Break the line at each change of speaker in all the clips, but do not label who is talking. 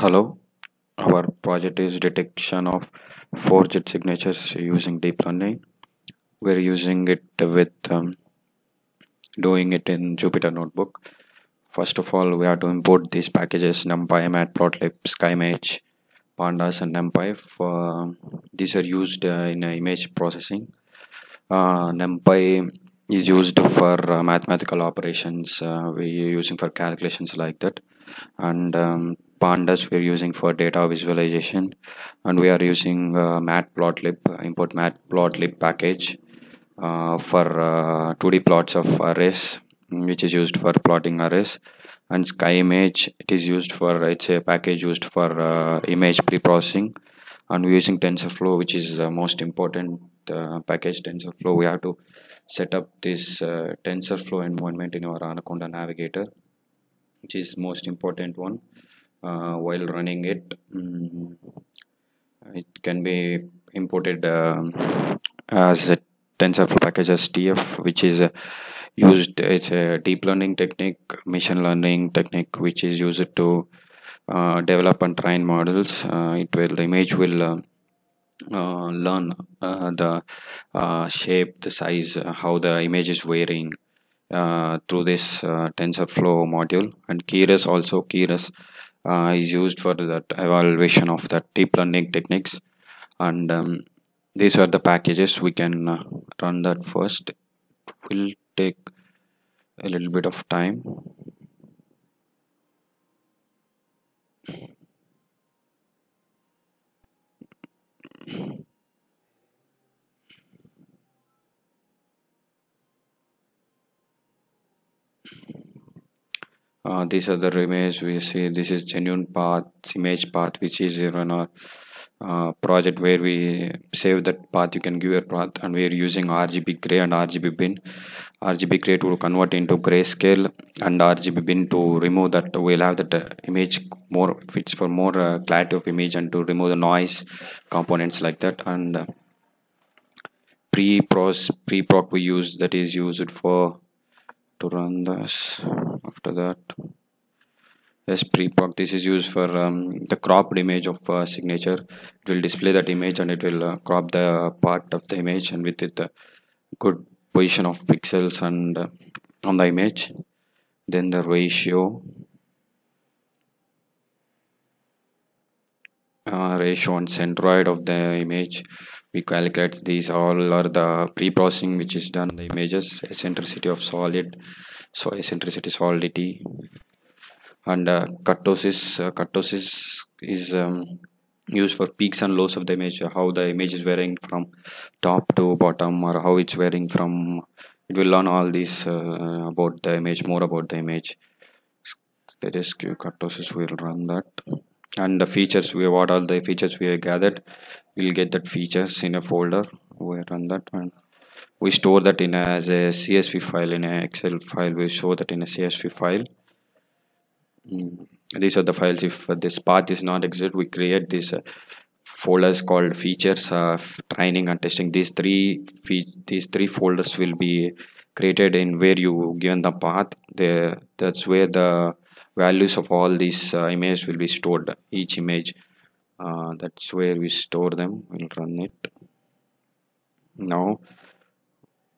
Hello, our project is detection of forged signatures using deep learning. We're using it with um, doing it in Jupyter Notebook. First of all, we have to import these packages NumPy, Matplotlib, skimage, Pandas, and NumPy. For, these are used uh, in uh, image processing. Uh, NumPy is used for uh, mathematical operations. Uh, we're using for calculations like that, and um, pandas we're using for data visualization and we are using uh, matplotlib import matplotlib package uh, for uh, 2d plots of arrays which is used for plotting arrays and skimage it is used for it's a package used for uh, image pre-processing and we're using TensorFlow which is the most important uh, package TensorFlow. We have to set up this uh, TensorFlow environment in our Anaconda navigator which is most important one uh, while running it. Mm, it can be imported um, as a TensorFlow package as TF which is uh, used it's a deep learning technique machine learning technique which is used to uh, develop and train models. Uh, it will the image will uh, uh, learn uh, the shape the size how the image is varying through this TensorFlow module. And Keras also Keras uh, is used for that evaluation of the deep learning techniques. And um, these are the packages. We can uh, run that first. It will take a little bit of time uh, these are the images we see. This is genuine path image path which is in our uh, project where we save that path. You can give your path and we're using RGB gray and RGB bin. RGB gray to convert into grayscale and RGB bin to remove that. We'll have that uh, image more fits for more uh, clarity of image and to remove the noise components like that. And uh, pre-pros pre-proc we use that is used for to run this after that. Yes pre-proc this is used for um, the cropped image of uh, signature. It will display that image and it will uh, crop the part of the image and with it the good position of pixels and uh, on the image. Then the ratio. Uh, ratio and centroid of the image we calculate these all are the pre-processing which is done the images eccentricity of solid so eccentricity solidity. And uh, kurtosis uh, kurtosis is um, used for peaks and lows of the image how the image is varying from top to bottom or how it's varying from it will learn all these uh, about the image more about the image. That is kurtosis will run that. And the features we what all the features we have gathered we'll get that features in a folder we run that and we store that in a, as a csv file in an excel file we show that in a csv file. Mm. these are the files if this path is not exist we create these uh, folders called features of training and testing. These three these three folders will be created in where you given the path. There that's where the values of all these uh, images will be stored each image uh, that's where we store them. We'll run it. Now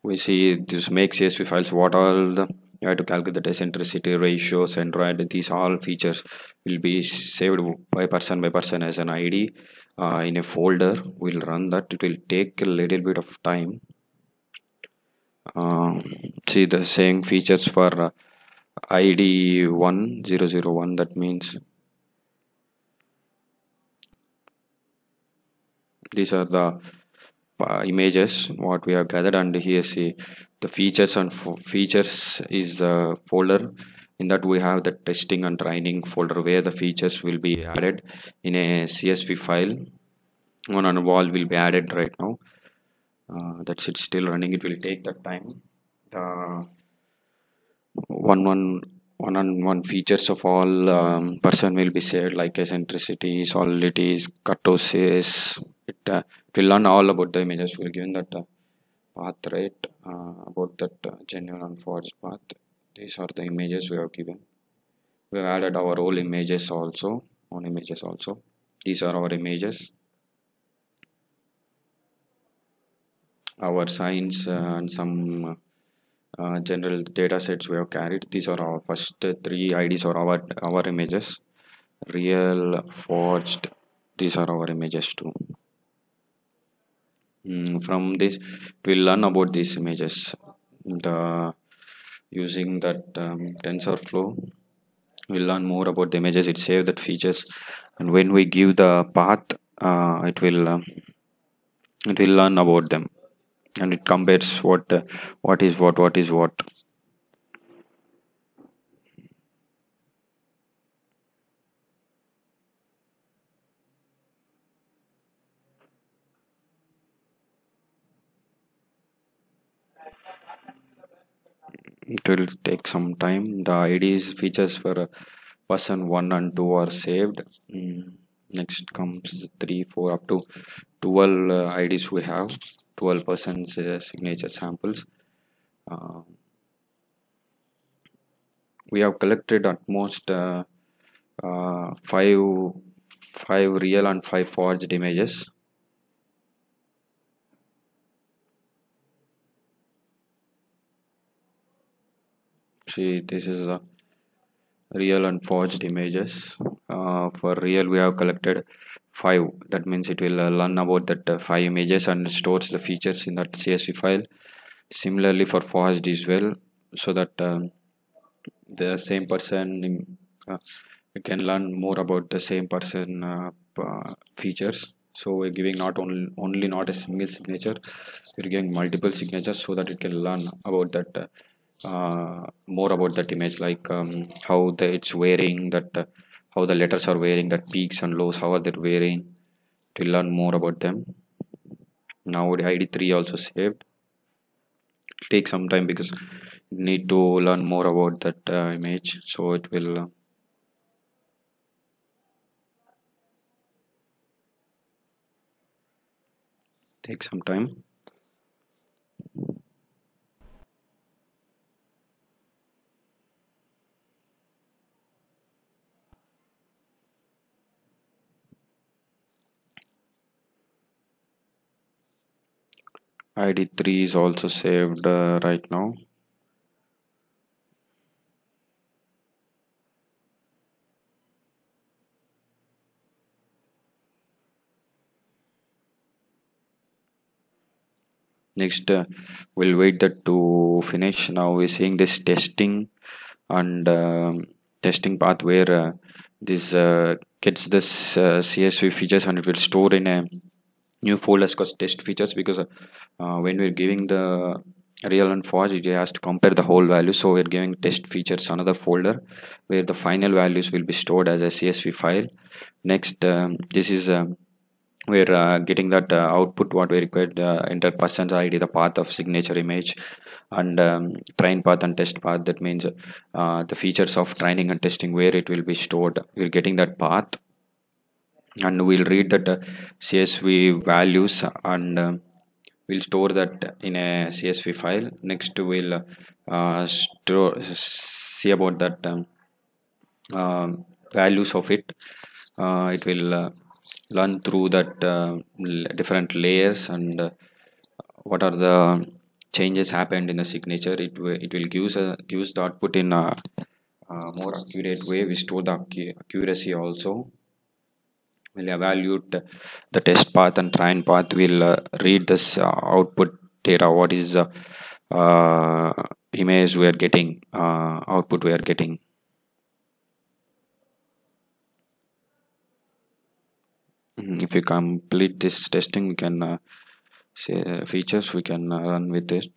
we see this makes csv files what all the you have to calculate the eccentricity ratio centroid these all features will be saved by person by person as an id uh, in a folder. We'll run that. It will take a little bit of time. Uh, see the same features for uh, id 1001 that means these are the uh, images what we have gathered and here see the features and features is the folder. In that we have the testing and training folder where the features will be added in a csv file. One on wall will be added right now. Uh, that's it still running. It will take that time. The one one one on one features of all um, person will be saved like eccentricity solidities kurtosis it, uh, it will learn all about the images we're given that uh, path right? Uh, about that genuine and forged path. These are the images we have given. We have added our old images also on images also. These are our images. Our signs and some uh, general data sets we have carried. These are our first three IDs or our our images. Real forged these are our images too mm, from this we'll learn about these images. The using that um, TensorFlow we'll learn more about the images. It save that features. And when we give the path uh, it will uh, it will learn about them. And it compares what uh, what is what what is what it will take some time. The ids features for person 1 and 2 are saved. Mm. next comes 3 4 up to 12 uh, ids we have. 12 persons uh, signature samples. Uh, we have collected at most uh, uh, five five real and five forged images see this is the real and forged images. Uh, for real we have collected five. That means it will uh, learn about that uh, five images and stores the features in that csv file. Similarly for forged as well so that um, the same person uh, can learn more about the same person uh, uh, features. So we're giving not only only not a single signature we're giving multiple signatures so that it can learn about that uh, more about that image like um, how the it's wearing that uh, how the letters are wearing that peaks and lows how are they wearing? To learn more about them. Now the id3 also saved. Take some time because you need to learn more about that uh, image. So it will uh, take some time id3 is also saved uh, right now. Next uh, we'll wait that to finish. Now we're seeing this testing and um, testing path where uh, this uh, gets this uh, csv features and it will store in a new folder called test features because uh, when we're giving the real and forge it has to compare the whole value. So we're giving test features another folder where the final values will be stored as a csv file. Next um, this is um, we're uh, getting that uh, output what we required uh, enter person's id the path of signature image and um, train path and test path. That means uh, the features of training and testing where it will be stored. We're getting that path and we'll read that uh, csv values and uh, we'll store that in a csv file. Next we'll uh, store see about that um, values of it. It will learn through that uh, different layers and uh, what are the changes happened in the signature. It will it will gives a gives the output in a, a more accurate way. We store the accuracy also we'll evaluate the test path and train path. We'll uh, read this uh, output data. What is the uh, image we are getting uh, output we are getting? Mhm, if we complete this testing we can uh, say uh, features we can run with it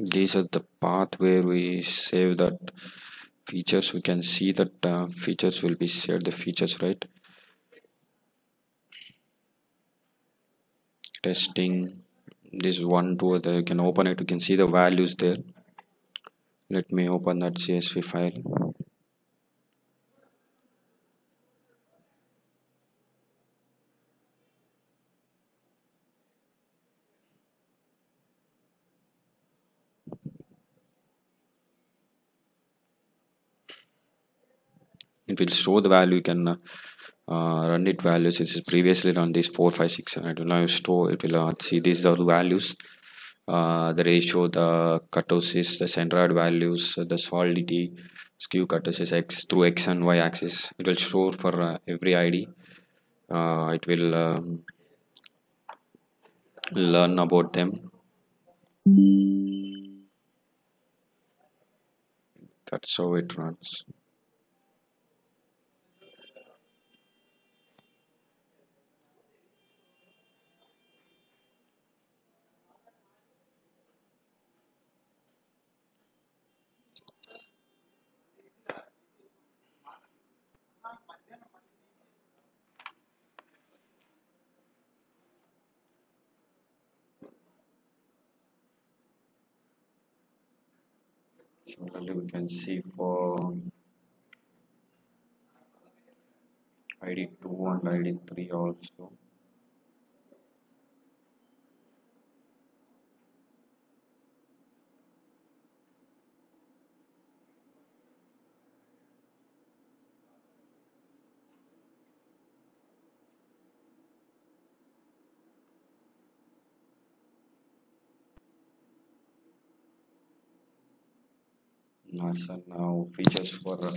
these are the path where we save that features. We can see that uh, features will be saved the features right? Testing this one two other you can open it. You can see the values there. Let me open that csv file it will show the value you can uh, run it values. It is previously run this 4 5 6 and it will now store. It will uh, see these are the values. Uh, the ratio the kurtosis the centroid values the solidity skew kurtosis x through x and y axis. It will show for uh, every id uh, it will um, learn about them. That's how it runs similarly we can see for id2 and id3 also And now features for uh,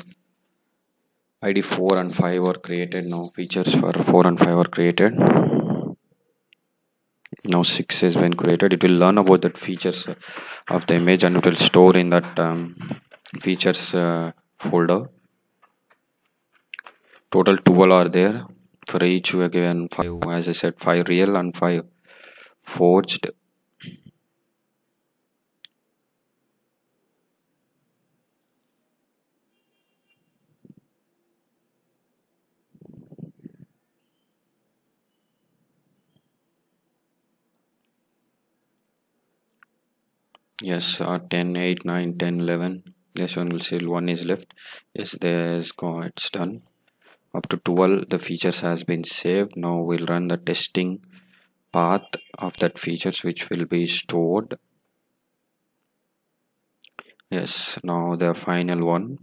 ID 4 and 5 were created. Now features for 4 and 5 are created. Now 6 has been created. It will learn about that features uh, of the image and it will store in that um, features uh, folder. Total 12 are there. For each we are given 5, as I said, 5 real and 5 forged. Yes uh, 10 8 9 10 11 yes one will say one is left. Yes there's go it's done. Up to 12 the features has been saved. Now we'll run the testing path of that features which will be stored. Yes now the final one.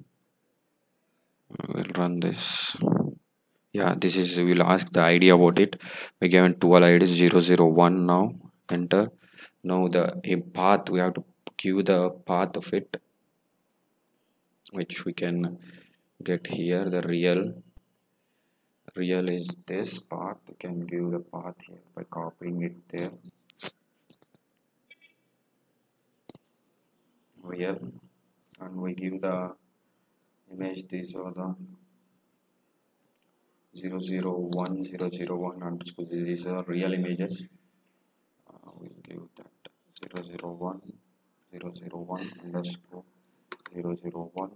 We'll run this. Yeah this is we'll ask the id about it. We given 12 id 001 now. Enter. Now the path we have to give the path of it which we can get here. The real real is this path. We can give the path here by copying it there. Real. And we give the image these are the 001 001 underscore these are real images. Uh, we'll give that 001 001 underscore 001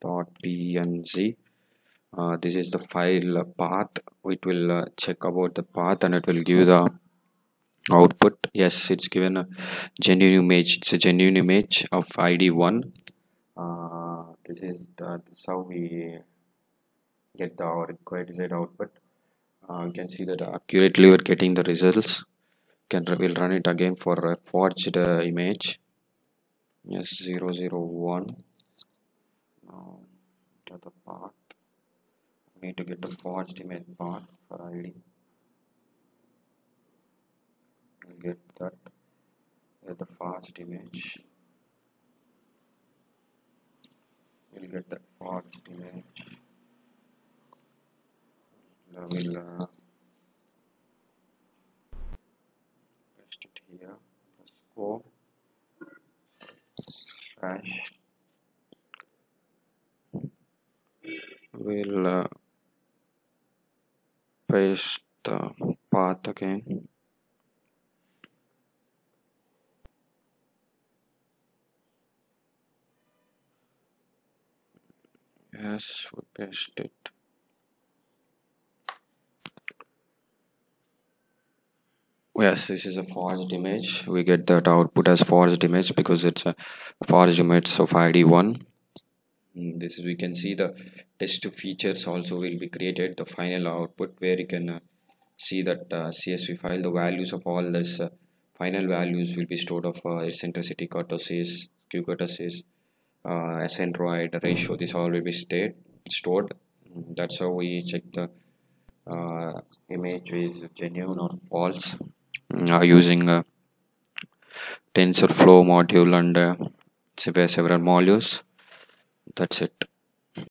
dot png uh, this is the file path. It will uh, check about the path and it will give the output. Yes it's given a genuine image. It's a genuine image of id1 uh, this is the, this is how we get the required output. Uh, you can see that accurately we're getting the results. Can we'll run it again for a forged uh, image yes 001 now to the path. We need to get the forged image path for id. We'll get that get the forged image. We'll get the forged image. We'll uh, paste it here. Let's go we'll uh, paste the path again. Yes we paste it yes this is a forged image. We get that output as forged image because it's a forged image of id1 this is we can see the test features also will be created the final output where you can uh, see that uh, csv file the values of all this uh, final values will be stored of uh, eccentricity kurtosis skew kurtosis uh, ratio this all will be stayed, stored. That's how we check the uh, image is genuine or false using a TensorFlow module and several modules. That's it